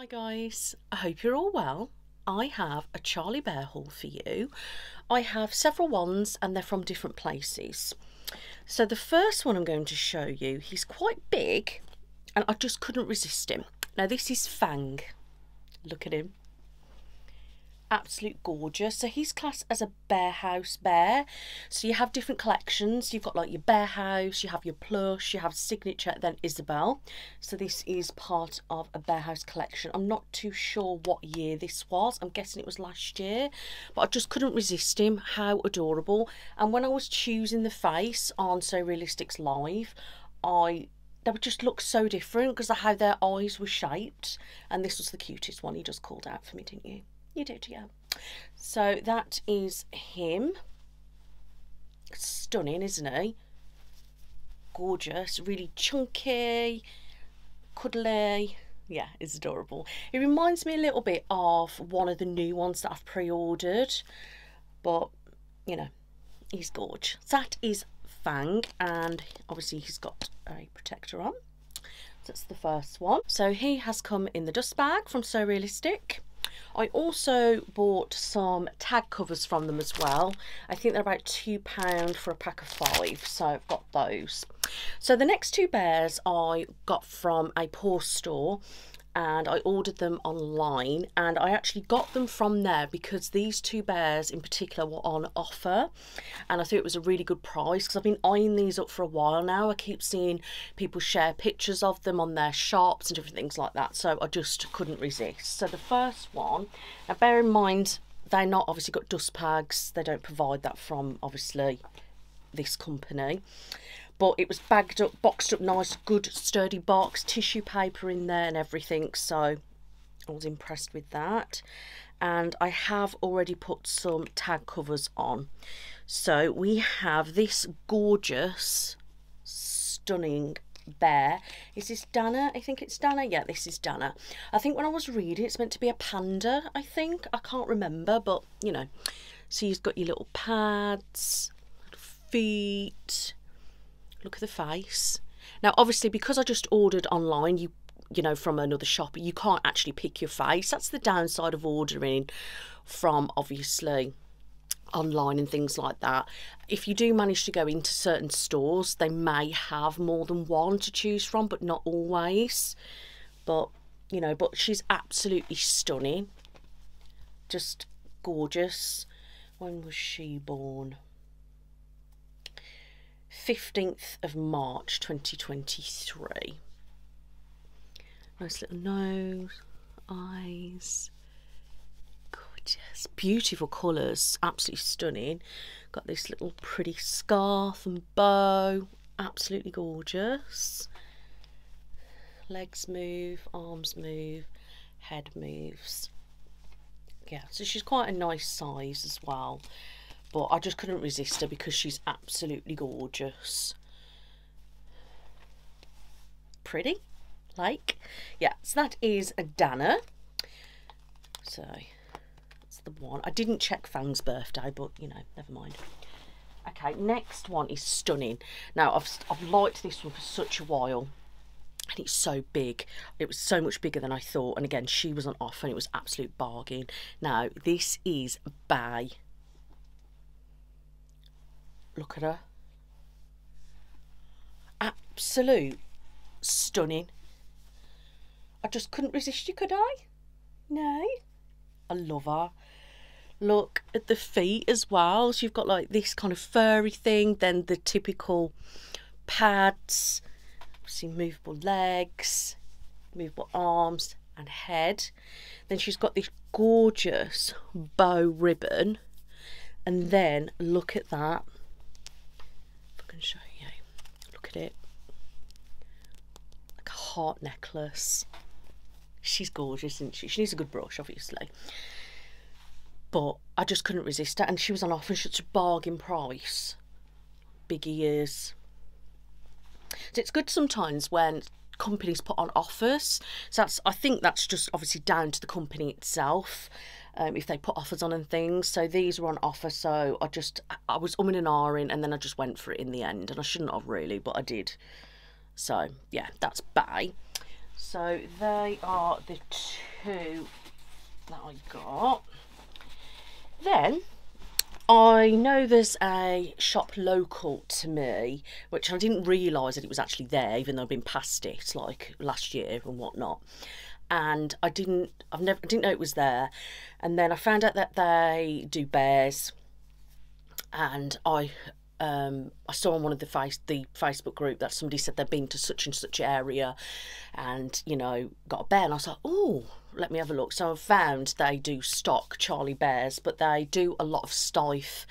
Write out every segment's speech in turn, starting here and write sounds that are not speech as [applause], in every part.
Hi guys, I hope you're all well. I have a Charlie Bear haul for you. I have several ones and they're from different places. So the first one I'm going to show you, he's quite big and I just couldn't resist him. Now this is Fang. Look at him absolute gorgeous. So he's classed as a bear house bear. So you have different collections. You've got like your bear house, you have your plush, you have signature, then Isabelle. So this is part of a bear house collection. I'm not too sure what year this was. I'm guessing it was last year, but I just couldn't resist him. How adorable. And when I was choosing the face on So Realistics Live, I they would just look so different because of how their eyes were shaped and this was the cutest one he just called out for me didn't you you did, yeah. So that is him. Stunning, isn't he? Gorgeous, really chunky, cuddly. Yeah, it's adorable. It reminds me a little bit of one of the new ones that I've pre-ordered. But, you know, he's gorge. That is Fang, and obviously he's got a protector on. That's the first one. So he has come in the dust bag from So Realistic. I also bought some tag covers from them as well. I think they're about £2 for a pack of five, so I've got those. So the next two bears I got from a paw store and I ordered them online and I actually got them from there because these two bears in particular were on offer and I thought it was a really good price because I've been eyeing these up for a while now. I keep seeing people share pictures of them on their shops and different things like that so I just couldn't resist. So the first one, now bear in mind they're not obviously got dust bags, they don't provide that from obviously this company but it was bagged up, boxed up nice, good sturdy box, tissue paper in there and everything. So I was impressed with that. And I have already put some tag covers on. So we have this gorgeous, stunning bear. Is this Dana? I think it's Dana. Yeah, this is Dana. I think when I was reading, it's meant to be a panda, I think. I can't remember, but, you know. So you've got your little pads, feet, Look at the face. Now, obviously, because I just ordered online, you you know, from another shop, you can't actually pick your face. That's the downside of ordering from obviously online and things like that. If you do manage to go into certain stores, they may have more than one to choose from, but not always. But, you know, but she's absolutely stunning. Just gorgeous. When was she born? 15th of March 2023. Nice little nose, eyes, gorgeous, beautiful colours, absolutely stunning. Got this little pretty scarf and bow, absolutely gorgeous. Legs move, arms move, head moves. Yeah, so she's quite a nice size as well but I just couldn't resist her because she's absolutely gorgeous. Pretty, like, yeah, so that is a Dana. So, that's the one. I didn't check Fang's birthday, but, you know, never mind. Okay, next one is stunning. Now, I've, I've liked this one for such a while and it's so big it was so much bigger than I thought and again she was on offer and it was absolute bargain now this is Bay Look at her. Absolute stunning. I just couldn't resist you, could I? No. I love her. Look at the feet as well. So you've got like this kind of furry thing, then the typical pads, see movable legs, movable arms and head. Then she's got this gorgeous bow ribbon. And then look at that can show you. Look at it. Like a heart necklace. She's gorgeous, isn't she? She needs a good brush, obviously. But I just couldn't resist her. And she was on offer such a bargain price. Big ears. So it's good sometimes when companies put on offers. So that's I think that's just obviously down to the company itself um, if they put offers on and things. So these were on offer, so I just I was umming and ahhing, and then I just went for it in the end, and I shouldn't have really, but I did. So yeah, that's Bay. So they are the two that I got. Then I know there's a shop local to me, which I didn't realise that it was actually there, even though I've been past it like last year and whatnot. And I didn't, I've never, I didn't know it was there. And then I found out that they do bears, and I um, I saw on one of the face the Facebook group that somebody said they'd been to such and such area, and you know got a bear, and I was like, oh, let me have a look. So I've found they do stock Charlie Bears, but they do a lot of Steiff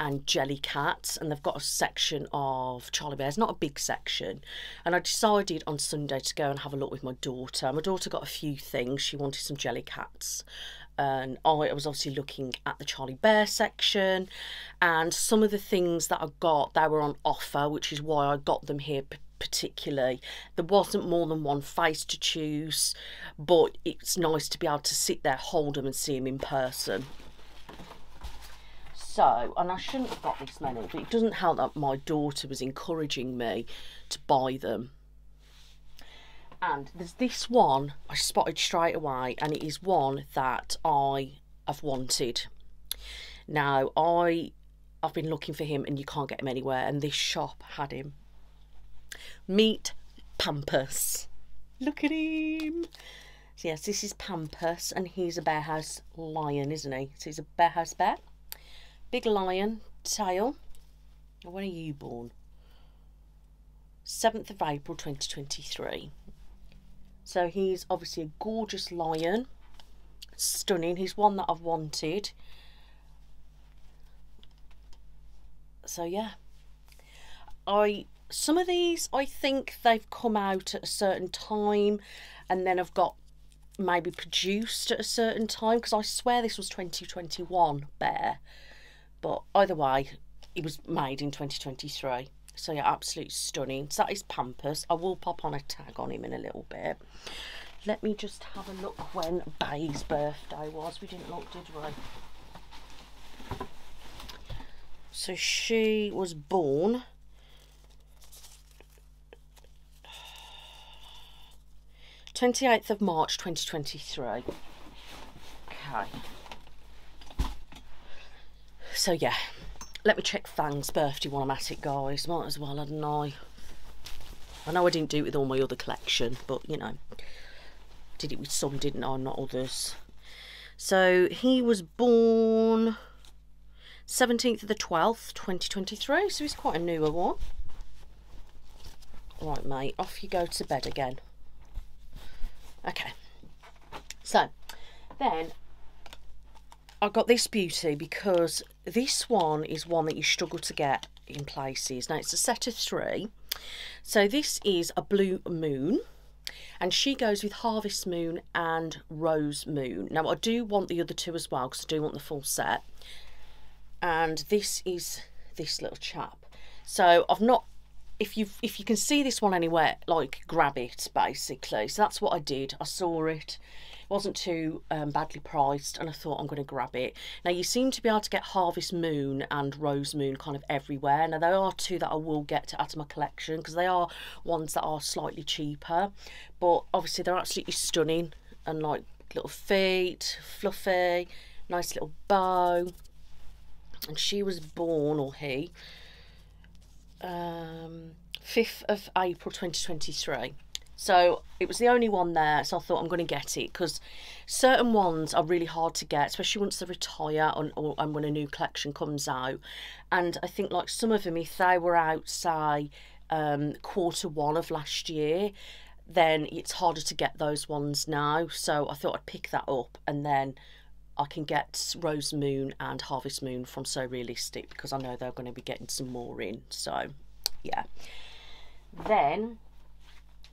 and Jelly Cats, and they've got a section of Charlie Bears, not a big section. And I decided on Sunday to go and have a look with my daughter. My daughter got a few things. She wanted some Jelly Cats. and I was obviously looking at the Charlie Bear section and some of the things that I got they were on offer which is why I got them here particularly. There wasn't more than one face to choose but it's nice to be able to sit there hold them and see them in person. So and I shouldn't have got this many but it doesn't help that my daughter was encouraging me to buy them. And there's this one I spotted straight away and it is one that I have wanted. Now I I've been looking for him and you can't get him anywhere and this shop had him meet Pampas look at him so yes this is Pampas and he's a bear house lion isn't he so he's a bear house bear big lion tail when are you born 7th of April 2023 so he's obviously a gorgeous lion. Stunning. He's one that I've wanted. So yeah. I some of these I think they've come out at a certain time and then have got maybe produced at a certain time because I swear this was 2021 bear but either way it was made in 2023 so yeah, absolutely stunning. So that is Pampas. I will pop on a tag on him in a little bit. Let me just have a look when Bay's birthday was. We didn't look, did we? So she was born... 28th of March 2023. Okay. So yeah, let me check Fang's birthday while I'm at it, guys. Might as well, hadn't I? I know I didn't do it with all my other collection, but, you know, did it with some, didn't I? Not others. So, he was born 17th of the 12th, 2023. So, he's quite a newer one. Right, mate, off you go to bed again. Okay. So, then I got this beauty because this one is one that you struggle to get in places. Now it's a set of three. So this is a blue moon and she goes with Harvest Moon and Rose Moon. Now I do want the other two as well because I do want the full set. And this is this little chap. So I've not if you if you can see this one anywhere like grab it basically. So that's what I did. I saw it. Wasn't too um, badly priced and I thought I'm going to grab it. Now you seem to be able to get Harvest Moon and Rose Moon kind of everywhere. Now there are two that I will get to add to my collection because they are ones that are slightly cheaper. But obviously they're absolutely stunning and like little feet, fluffy, nice little bow. And she was born or he um, 5th of April 2023 so it was the only one there, so I thought I'm going to get it because certain ones are really hard to get, especially once they retire or, or, and when a new collection comes out. And I think like some of them, if they were out, say, um, quarter one of last year, then it's harder to get those ones now. So I thought I'd pick that up and then I can get Rose Moon and Harvest Moon from So Realistic because I know they're going to be getting some more in. So yeah. Then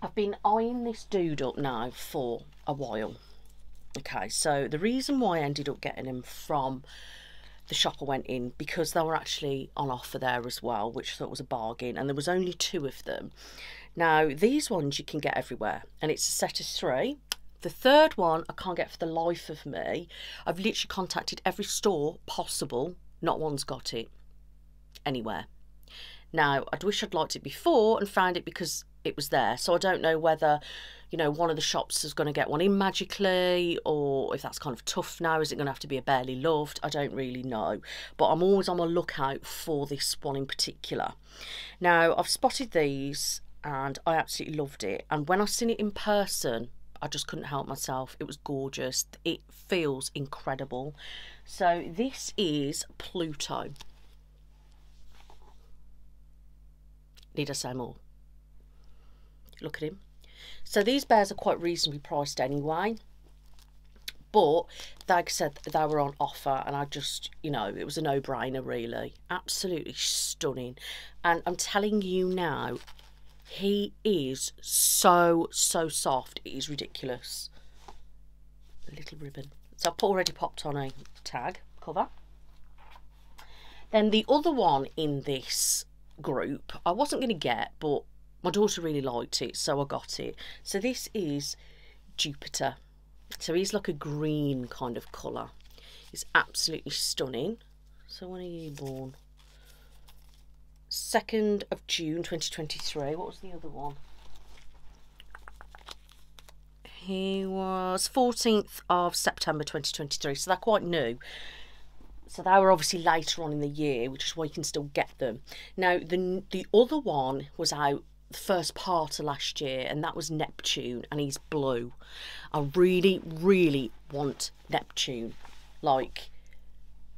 I've been eyeing this dude up now for a while. Okay, so the reason why I ended up getting him from the shop I went in because they were actually on offer there as well, which I thought was a bargain, and there was only two of them. Now, these ones you can get everywhere, and it's a set of three. The third one I can't get for the life of me. I've literally contacted every store possible, not one's got it anywhere. Now, I'd wish I'd liked it before and found it because it was there. So I don't know whether, you know, one of the shops is going to get one in magically or if that's kind of tough now. Is it going to have to be a barely loved? I don't really know. But I'm always on the lookout for this one in particular. Now, I've spotted these and I absolutely loved it. And when I've seen it in person, I just couldn't help myself. It was gorgeous. It feels incredible. So this is Pluto. Need I say more? Look at him. So these bears are quite reasonably priced anyway. But like I said, they were on offer and I just, you know, it was a no-brainer really. Absolutely stunning. And I'm telling you now, he is so, so soft. It is ridiculous. A little ribbon. So I've already popped on a tag cover. Then the other one in this group, I wasn't going to get, but my daughter really liked it, so I got it. So this is Jupiter. So he's like a green kind of colour. He's absolutely stunning. So when are you born? 2nd of June 2023. What was the other one? He was 14th of September 2023. So they're quite new. So they were obviously later on in the year, which is why you can still get them. Now, the, the other one was out the first part of last year, and that was Neptune, and he's blue. I really, really want Neptune. Like,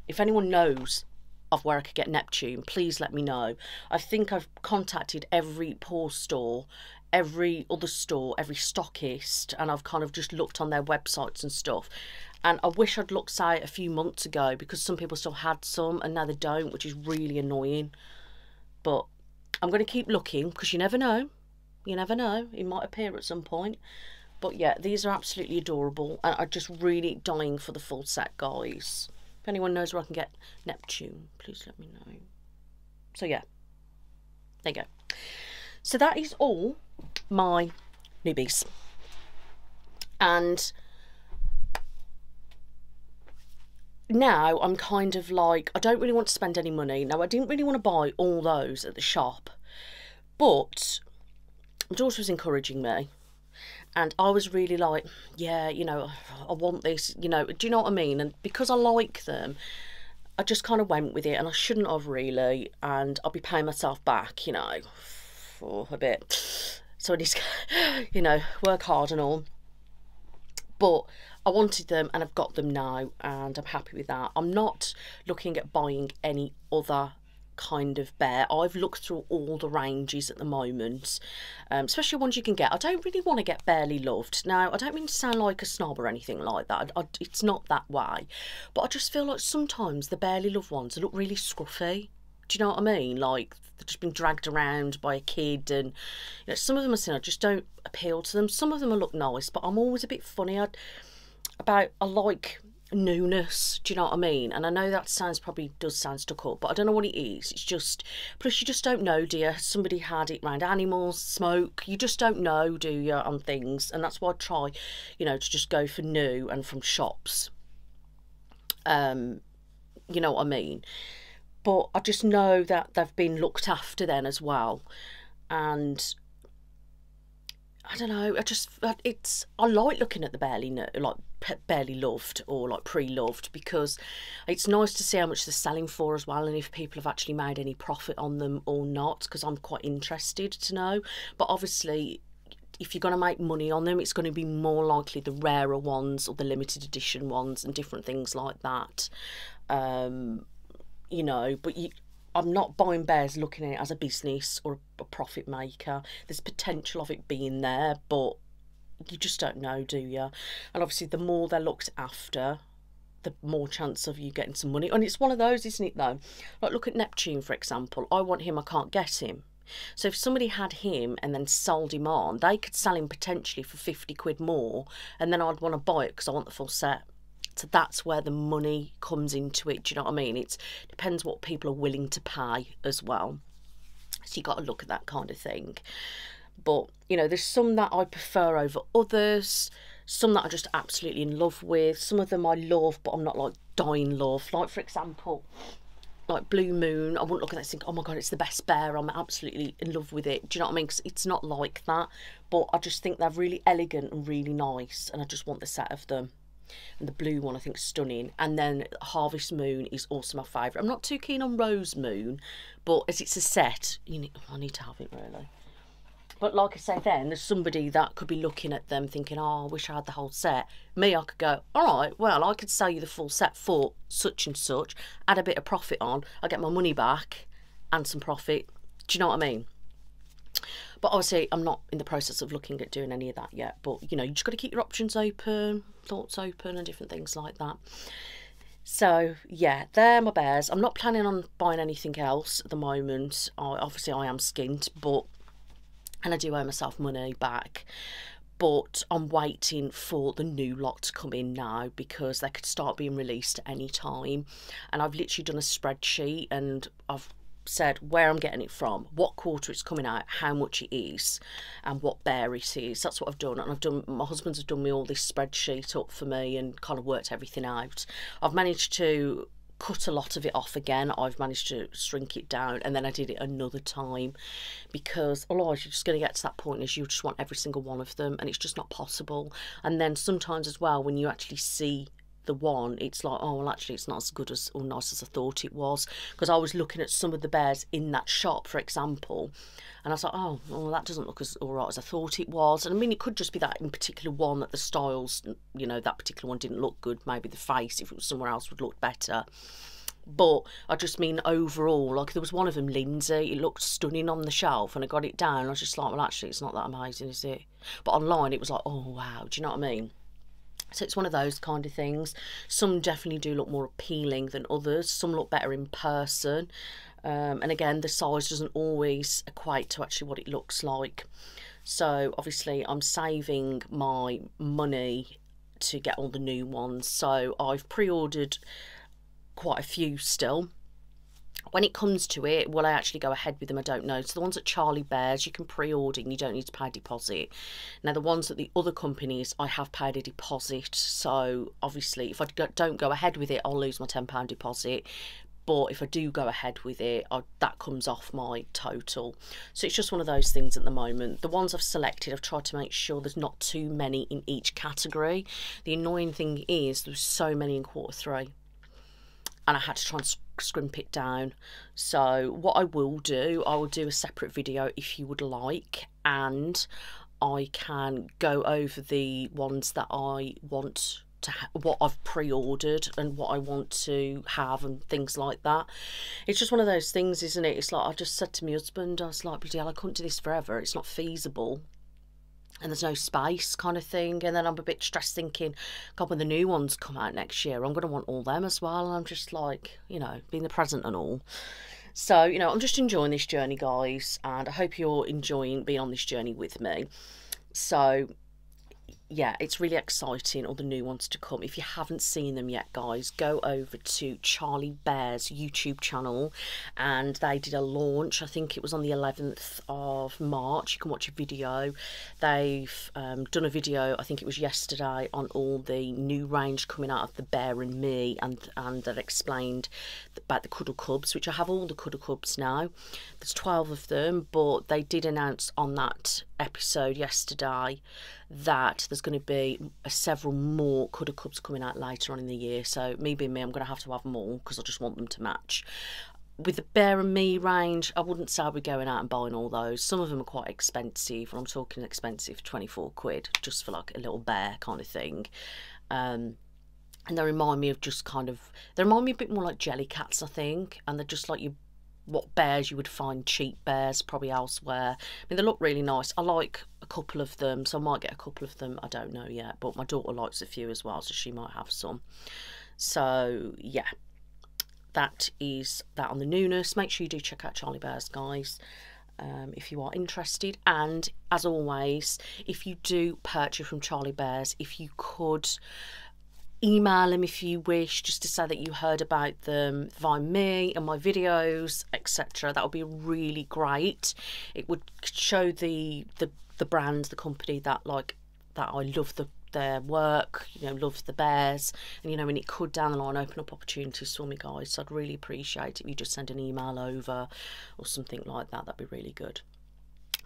if anyone knows of where I could get Neptune, please let me know. I think I've contacted every paw store, every other store, every stockist, and I've kind of just looked on their websites and stuff. And I wish I'd looked it a few months ago because some people still had some and now they don't, which is really annoying. But I'm going to keep looking because you never know. You never know. It might appear at some point. But yeah, these are absolutely adorable and are just really dying for the full set, guys. If anyone knows where I can get Neptune, please let me know. So yeah, there you go. So that is all my newbies. And now I'm kind of like, I don't really want to spend any money. Now, I didn't really want to buy all those at the shop, but my daughter was encouraging me. And I was really like, yeah, you know, I want this, you know, do you know what I mean? And because I like them, I just kind of went with it and I shouldn't have really. And I'll be paying myself back, you know, for a bit. So I need to, [laughs] you know, work hard and all. But I wanted them and I've got them now and I'm happy with that. I'm not looking at buying any other kind of bear. I've looked through all the ranges at the moment, um, especially ones you can get. I don't really want to get barely loved. Now, I don't mean to sound like a snob or anything like that. I, I, it's not that way. But I just feel like sometimes the barely loved ones look really scruffy. Do you know what I mean? Like they've just been dragged around by a kid, and you know, some of them I I just don't appeal to them. Some of them look nice, but I'm always a bit funny. I, about I like newness. Do you know what I mean? And I know that sounds probably does sound stuck up, but I don't know what it is. It's just plus you just don't know, dear. Somebody had it around animals, smoke. You just don't know, do you, on things, and that's why I try, you know, to just go for new and from shops. Um, you know what I mean? But I just know that they've been looked after then as well, and I don't know. I just it's I like looking at the barely like barely loved or like pre-loved because it's nice to see how much they're selling for as well and if people have actually made any profit on them or not because I'm quite interested to know. But obviously if you're going to make money on them, it's going to be more likely the rarer ones or the limited edition ones and different things like that. Um, you know, but you, I'm not buying bears looking at it as a business or a profit maker. There's potential of it being there, but you just don't know, do you? And obviously, the more they're looked after, the more chance of you getting some money. And it's one of those, isn't it, though? Like, look at Neptune, for example. I want him, I can't get him. So if somebody had him and then sold him on, they could sell him potentially for 50 quid more, and then I'd want to buy it because I want the full set. So that's where the money comes into it. Do you know what I mean? It depends what people are willing to pay as well. So you got to look at that kind of thing. But you know, there's some that I prefer over others. Some that I'm just absolutely in love with. Some of them I love, but I'm not like dying love. Like for example, like Blue Moon, I wouldn't look at that and think, oh my god, it's the best bear. I'm absolutely in love with it. Do you know what I mean? Cause it's not like that. But I just think they're really elegant and really nice, and I just want the set of them. And the blue one I think is stunning. And then Harvest Moon is also my favourite. I'm not too keen on Rose Moon, but as it's a set, you need, oh, I need to have it really. But like I say then, there's somebody that could be looking at them thinking, oh, I wish I had the whole set. Me, I could go, all right, well, I could sell you the full set for such and such, add a bit of profit on, I get my money back and some profit. Do you know what I mean? But obviously, I'm not in the process of looking at doing any of that yet. But, you know, you just got to keep your options open, thoughts open and different things like that. So yeah, they're my bears. I'm not planning on buying anything else at the moment. I, obviously, I am skint, but and I do owe myself money back. But I'm waiting for the new lot to come in now because they could start being released at any time. And I've literally done a spreadsheet and I've said where I'm getting it from, what quarter it's coming out, how much it is, and what bear it is. That's what I've done. And I've done my husband's have done me all this spreadsheet up for me and kind of worked everything out. I've managed to cut a lot of it off again. I've managed to shrink it down and then I did it another time because otherwise you're just going to get to that point as you just want every single one of them and it's just not possible. And then sometimes as well when you actually see the one it's like oh well actually it's not as good as or nice as I thought it was because I was looking at some of the bears in that shop for example and I was like oh well that doesn't look as alright as I thought it was and I mean it could just be that in particular one that the styles you know that particular one didn't look good maybe the face if it was somewhere else would look better but I just mean overall, like there was one of them, Lindsay, it looked stunning on the shelf and I got it down. I was just like, well, actually, it's not that amazing, is it? But online, it was like, oh, wow, do you know what I mean? So it's one of those kind of things. Some definitely do look more appealing than others. Some look better in person. Um, and again, the size doesn't always equate to actually what it looks like. So obviously I'm saving my money to get all the new ones. So I've pre-ordered quite a few still when it comes to it, will I actually go ahead with them? I don't know. So the ones at Charlie Bears, you can pre-order and you don't need to pay a deposit. Now the ones at the other companies, I have paid a deposit. So obviously, if I don't go ahead with it, I'll lose my £10 deposit. But if I do go ahead with it, I, that comes off my total. So it's just one of those things at the moment. The ones I've selected, I've tried to make sure there's not too many in each category. The annoying thing is there's so many in quarter three and I had to try and scrimp it down. So what I will do, I will do a separate video if you would like and I can go over the ones that I want to what I've pre-ordered and what I want to have and things like that. It's just one of those things, isn't it? It's like I just said to my husband, I was like, bloody hell, I couldn't do this forever. It's not feasible and there's no spice kind of thing. And then I'm a bit stressed thinking, God, when the new ones come out next year, I'm going to want all them as well. And I'm just like, you know, being the present and all. So, you know, I'm just enjoying this journey, guys, and I hope you're enjoying being on this journey with me. So, yeah, it's really exciting, all the new ones to come. If you haven't seen them yet, guys, go over to Charlie Bear's YouTube channel and they did a launch. I think it was on the 11th of March. You can watch a video. They've um, done a video, I think it was yesterday, on all the new range coming out of the Bear and Me and, and that explained about the Cuddle Cubs, which I have all the Cuddle Cubs now. There's 12 of them, but they did announce on that episode yesterday that there's going to be several more Cuddle Cubs coming out later on in the year. So me being me, I'm going to have to have all because I just want them to match. With the Bear and Me range, I wouldn't say I'd be going out and buying all those. Some of them are quite expensive, and I'm talking expensive, 24 quid, just for like a little bear kind of thing. Um, and they remind me of just kind of, they remind me a bit more like jelly cats I think, and they're just like you what bears you would find cheap bears probably elsewhere. I mean, they look really nice. I like a couple of them, so I might get a couple of them. I don't know yet, but my daughter likes a few as well, so she might have some. So, yeah, that is that on the newness. Make sure you do check out Charlie Bears, guys. Um, if you are interested and as always if you do purchase from Charlie Bears if you could email them if you wish, just to say that you heard about them via me and my videos, etc. That would be really great. It would show the the the brand, the company that like that I love the their work, you know, love the bears, and you know, and it could down the line open up opportunities for me, guys. So I'd really appreciate if you just send an email over or something like that. That'd be really good.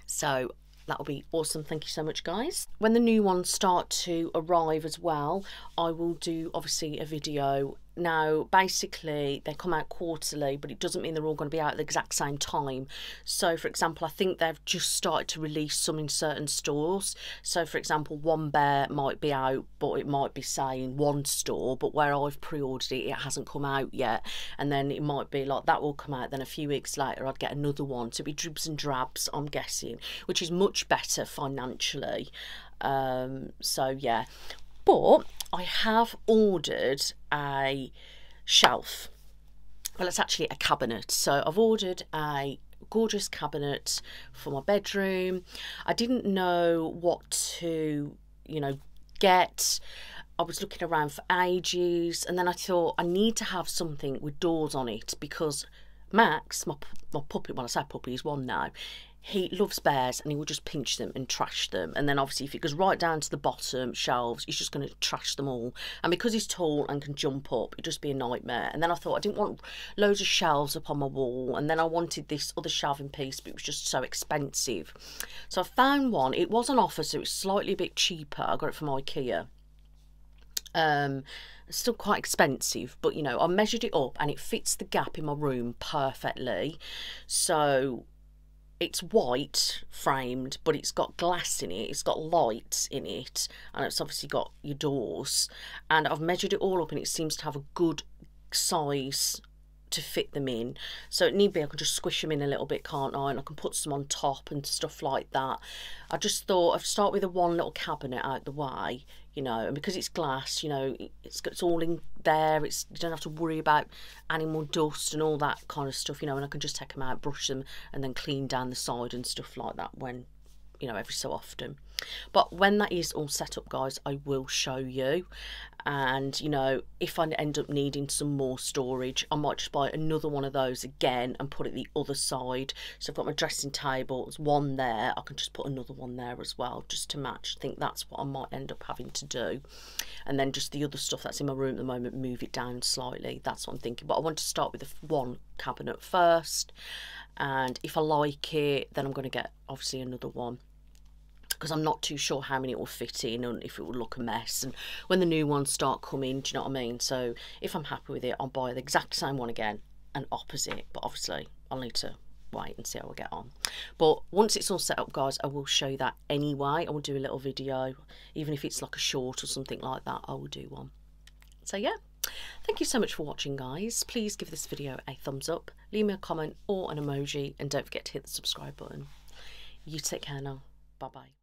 So that will be awesome. Thank you so much, guys. When the new ones start to arrive as well, I will do obviously a video now, basically, they come out quarterly, but it doesn't mean they're all going to be out at the exact same time. So, for example, I think they've just started to release some in certain stores. So, for example, one bear might be out, but it might be saying one store, but where I've pre ordered it, it hasn't come out yet. And then it might be like that will come out, then a few weeks later, I'd get another one. So, it'd be dribs and drabs, I'm guessing, which is much better financially. Um, so, yeah. But I have ordered a shelf. Well, it's actually a cabinet. So I've ordered a gorgeous cabinet for my bedroom. I didn't know what to, you know, get. I was looking around for ages and then I thought I need to have something with doors on it because Max, my, my puppy, well I say puppy, he's one now, he loves bears and he will just pinch them and trash them. And then obviously if it goes right down to the bottom shelves, he's just going to trash them all. And because he's tall and can jump up, it'd just be a nightmare. And then I thought I didn't want loads of shelves up on my wall. And then I wanted this other shelving piece, but it was just so expensive. So I found one. It was on offer, so it was slightly a bit cheaper. I got it from Ikea. Um, still quite expensive, but you know, I measured it up and it fits the gap in my room perfectly. So it's white framed, but it's got glass in it, it's got lights in it, and it's obviously got your doors. And I've measured it all up, and it seems to have a good size to fit them in. So it need be, I can just squish them in a little bit, can't I? And I can put some on top and stuff like that. I just thought I'd start with a one little cabinet out the way, you know, and because it's glass, you know, it's, it's all in there. It's You don't have to worry about animal dust and all that kind of stuff, you know, and I can just take them out, brush them and then clean down the side and stuff like that when you know every so often. But when that is all set up guys i will show you. And you know if i end up needing some more storage i might just buy another one of those again and put it the other side. So i've got my dressing table there's one there i can just put another one there as well just to match. I think that's what i might end up having to do. And then just the other stuff that's in my room at the moment move it down slightly. That's what i'm thinking. But i want to start with the one cabinet first. And if i like it then i'm going to get obviously another one because I'm not too sure how many it will fit in and if it will look a mess. And when the new ones start coming, do you know what I mean? So if I'm happy with it, I'll buy the exact same one again and opposite. But obviously, I'll need to wait and see how we get on. But once it's all set up, guys, I will show you that anyway. I will do a little video, even if it's like a short or something like that, I will do one. So yeah, thank you so much for watching, guys. Please give this video a thumbs up, leave me a comment or an emoji, and don't forget to hit the subscribe button. You take care now. Bye-bye.